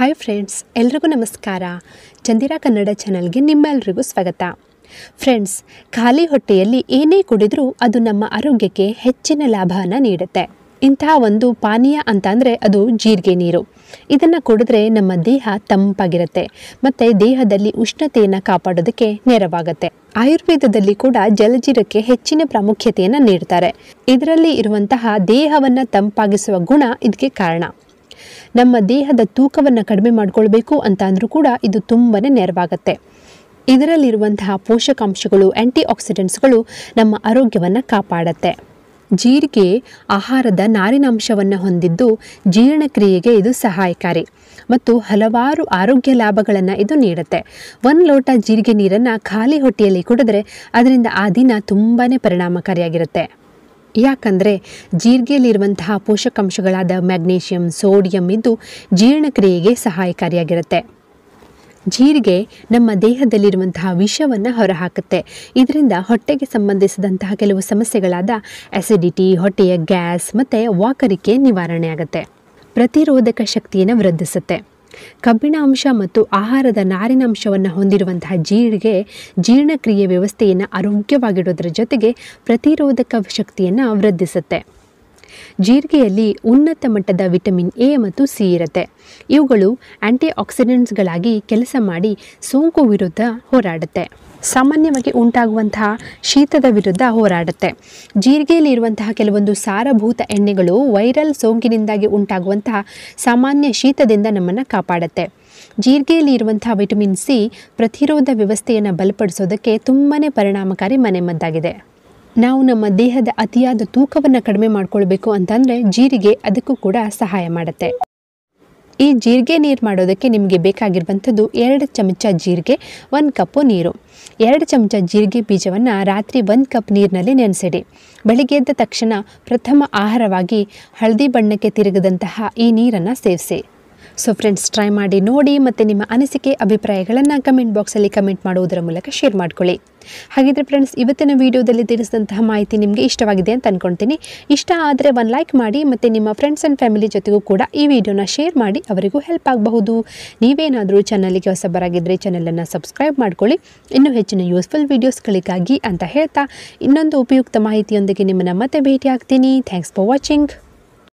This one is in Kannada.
ಹಾಯ್ ಫ್ರೆಂಡ್ಸ್, ಎಲ್ರಿಗೂ ನಮಸ್ಕಾರ. ಚಂದಿರಾ ಕನ್ನಡ ಚಾನಲ್ಗೆ ನಿಮ್ಮೆಲ್ಲರಿಗೂ ಸ್ವಾಗತ. ಫ್ರೆಂಡ್ಸ್, ಖಾಲಿ ಹೊಟ್ಟೆಯಲ್ಲಿ ಏನೇ ಕುಡಿದರೂ ಅದು ನಮ್ಮ ಆರೋಗ್ಯಕ್ಕೆ ಹೆಚ್ಚಿನ ಲಾಭವನ್ನು ನೀಡುತ್ತೆ. ಇಂತಹ ಒಂದು ಪಾನೀಯ ಅಂತ ಅಂದರೆ ಅದು ಜೀರಿಗೆ ನೀರು. ಇದನ್ನು ಕುಡಿದ್ರೆ ನಮ್ಮ ದೇಹ ತಂಪಾಗಿರುತ್ತೆ, ಮತ್ತು ದೇಹದಲ್ಲಿ ಉಷ್ಣತೆಯನ್ನು ಕಾಪಾಡೋದಕ್ಕೆ ನೆರವಾಗುತ್ತೆ. ಆಯುರ್ವೇದದಲ್ಲಿ ಕೂಡ ಜಲಜೀರಕ್ಕೆ ಹೆಚ್ಚಿನ ಪ್ರಾಮುಖ್ಯತೆಯನ್ನು ನೀಡ್ತಾರೆ. ಇದರಲ್ಲಿ ಇರುವಂತಹ ದೇಹವನ್ನು ತಂಪಾಗಿಸುವ ಗುಣ ಇದಕ್ಕೆ ಕಾರಣ. ನಮ್ಮ ದೇಹದ ತೂಕವನ್ನು ಕಡಿಮೆ ಮಾಡಿಕೊಳ್ಬೇಕು ಅಂತ ಅಂದರೂ ಕೂಡ ಇದು ತುಂಬಾ ನೆರವಾಗುತ್ತೆ. ಇದರಲ್ಲಿರುವಂತಹ ಪೋಷಕಾಂಶಗಳು ಆ್ಯಂಟಿ ಆಕ್ಸಿಡೆಂಟ್ಸ್ಗಳು ನಮ್ಮ ಆರೋಗ್ಯವನ್ನು ಕಾಪಾಡುತ್ತೆ. ಜೀರಿಗೆ ಆಹಾರದ ನಾರಿನಾಂಶವನ್ನು ಹೊಂದಿದ್ದು ಜೀರ್ಣಕ್ರಿಯೆಗೆ ಇದು ಸಹಾಯಕಾರಿ ಮತ್ತು ಹಲವಾರು ಆರೋಗ್ಯ ಲಾಭಗಳನ್ನು ಇದು ನೀಡುತ್ತೆ. ಒಂದು ಲೋಟ ಜೀರಿಗೆ ನೀರನ್ನು ಖಾಲಿ ಹೊಟ್ಟೆಯಲ್ಲಿ ಕುಡಿದ್ರೆ ಅದರಿಂದ ಆ ದಿನ ತುಂಬಾ ಪರಿಣಾಮಕಾರಿಯಾಗಿರುತ್ತೆ. ಯಾಕಂದರೆ ಜೀರಿಗೆಯಲ್ಲಿರುವಂತಹ ಪೋಷಕಾಂಶಗಳಾದ ಮ್ಯಾಗ್ನೀಷಿಯಂ, ಸೋಡಿಯಂ ಇದ್ದು ಜೀರ್ಣಕ್ರಿಯೆಗೆ ಸಹಾಯಕಾರಿಯಾಗಿರುತ್ತೆ. ಜೀರಿಗೆ ನಮ್ಮ ದೇಹದಲ್ಲಿರುವಂತಹ ವಿಷವನ್ನು ಹೊರಹಾಕುತ್ತೆ. ಇದರಿಂದ ಹೊಟ್ಟೆಗೆ ಸಂಬಂಧಿಸಿದಂತಹ ಕೆಲವು ಸಮಸ್ಯೆಗಳಾದ ಅಸಿಡಿಟಿ ಹೊಟ್ಟೆಯ ಗ್ಯಾಸ್ ಮತ್ತು ವಾಕರಿಕೆ ನಿವಾರಣೆ ಆಗುತ್ತೆ ಪ್ರತಿರೋಧಕ ಶಕ್ತಿಯನ್ನು ವೃದ್ಧಿಸುತ್ತೆ. ಕಬ್ಬಿಣ ಅಂಶ ಮತ್ತು ಆಹಾರದ ನಾರಿನಾಂಶವನ್ನು ಹೊಂದಿರುವಂತಹ ಜೀರಿಗೆ ಜೀರ್ಣಕ್ರಿಯೆ ವ್ಯವಸ್ಥೆಯನ್ನು ಆರೋಗ್ಯವಾಗಿಡೋದ್ರ ಜೊತೆಗೆ ಪ್ರತಿರೋಧಕ ಶಕ್ತಿಯನ್ನು ವೃದ್ಧಿಸುತ್ತೆ. ಜೀರಿಗೆಯಲ್ಲಿ ಉನ್ನತ ಮಟ್ಟದ ವಿಟಮಿನ್ ಎ ಮತ್ತು ಸಿ ಇರುತ್ತೆ. ಇವುಗಳು ಆ್ಯಂಟಿ ಆಕ್ಸಿಡೆಂಟ್ಸ್ಗಳಾಗಿ ಕೆಲಸ ಮಾಡಿ ಸೋಂಕು ವಿರುದ್ಧ ಹೋರಾಡುತ್ತೆ. ಸಾಮಾನ್ಯವಾಗಿ ಉಂಟಾಗುವಂತಹ ಶೀತದ ವಿರುದ್ಧ ಹೋರಾಡುತ್ತೆ. ಜೀರಿಗೆಯಲ್ಲಿ ಇರುವಂತಹ ಕೆಲವೊಂದು ಸಾರಭೂತ ಎಣ್ಣೆಗಳು ವೈರಲ್ ಸೋಂಕಿನಿಂದಾಗಿ ಉಂಟಾಗುವಂತಹ ಸಾಮಾನ್ಯ ಶೀತದಿಂದ ನಮ್ಮನ್ನು ಕಾಪಾಡುತ್ತೆ. ಜೀರಿಗೆಯಲ್ಲಿ ಇರುವಂತಹ ವಿಟಮಿನ್ ಸಿ ಪ್ರತಿರೋಧ ವ್ಯವಸ್ಥೆಯನ್ನು ಬಲಪಡಿಸೋದಕ್ಕೆ ತುಂಬಾ ಪರಿಣಾಮಕಾರಿ ಮನೆಮದ್ದಾಗಿದೆ. ನಾವು ನಮ್ಮ ದೇಹದ ಅತಿಯಾದ ತೂಕವನ್ನು ಕಡಿಮೆ ಮಾಡ್ಕೊಳ್ಬೇಕು ಅಂತಂದರೆ ಜೀರಿಗೆ ಅದಕ್ಕೂ ಕೂಡ ಸಹಾಯ ಮಾಡುತ್ತೆ. ಈ ಜೀರಿಗೆ ನೀರು ಮಾಡೋದಕ್ಕೆ ನಿಮಗೆ ಬೇಕಾಗಿರುವಂಥದ್ದು ಎರಡು ಚಮಚ ಜೀರಿಗೆ, ಒಂದು ಕಪ್ಪು ನೀರು. ಎರಡು ಚಮಚ ಜೀರಿಗೆ ಬೀಜವನ್ನು ರಾತ್ರಿ ಒಂದು ಕಪ್ ನೀರಿನಲ್ಲಿ ನೆನೆಸಿಡಿ. ಬೆಳಿಗ್ಗೆ ಎದ್ದ ತಕ್ಷಣ ಪ್ರಥಮ ಆಹಾರವಾಗಿ ಹಳದಿ ಬಣ್ಣಕ್ಕೆ ತಿರುಗದಂತಹ ಈ ನೀರನ್ನು ಸೇವಿಸಿ. ಸೊ ಫ್ರೆಂಡ್ಸ್ ಟ್ರೈ ಮಾಡಿ ನೋಡಿ ಮತ್ತು ನಿಮ್ಮ ಅನಿಸಿಕೆ, ಅಭಿಪ್ರಾಯಗಳನ್ನು ಕಮೆಂಟ್ ಬಾಕ್ಸಲ್ಲಿ ಕಮೆಂಟ್ ಮಾಡುವುದರ ಮೂಲಕ ಶೇರ್ ಮಾಡ್ಕೊಳ್ಳಿ. ಹಾಗಿದ್ರೆ ಫ್ರೆಂಡ್ಸ್ ಇವತ್ತಿನ ವಿಡಿಯೋದಲ್ಲಿ ತಿಳಿಸಿದಂತಹ ಮಾಹಿತಿ ನಿಮಗೆ ಇಷ್ಟವಾಗಿದೆ ಅಂತ ಅಂದ್ಕೊಳ್ತೀನಿ ಇಷ್ಟ ಆದರೆ ಒಂದು ಲೈಕ್ ಮಾಡಿ ಮತ್ತು ನಿಮ್ಮ ಫ್ರೆಂಡ್ಸ್ ಆ್ಯಂಡ್ ಫ್ಯಾಮಿಲಿ ಜೊತೆಗೂ ಕೂಡ ಈ ವಿಡಿಯೋನ ಶೇರ್ ಮಾಡಿ ಅವರಿಗೂ ಹೆಲ್ಪ್ ಆಗಬಹುದು. ನೀವೇನಾದರೂ ಚಾನಲ್ಗೆ ಹೊಸಬರಾಗಿದ್ದರೆ ಚಾನಲನ್ನು ಸಬ್ಸ್ಕ್ರೈಬ್ ಮಾಡ್ಕೊಳ್ಳಿ. ಇನ್ನೂ ಹೆಚ್ಚಿನ ಯೂಸ್ಫುಲ್ ವೀಡಿಯೋಸ್ಗಳಿಗಾಗಿ ಅಂತ ಹೇಳ್ತಾ ಇನ್ನೊಂದು ಉಪಯುಕ್ತ ಮಾಹಿತಿಯೊಂದಿಗೆ ನಿಮ್ಮನ್ನು ಮತ್ತೆ ಭೇಟಿ ಆಗ್ತೀನಿ ಥ್ಯಾಂಕ್ಸ್ ಫಾರ್ ವಾಚಿಂಗ್